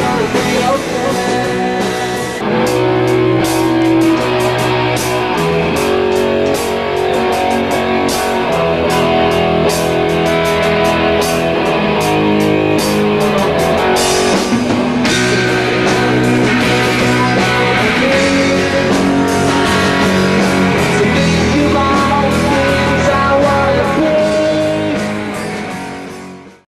gonna be okay.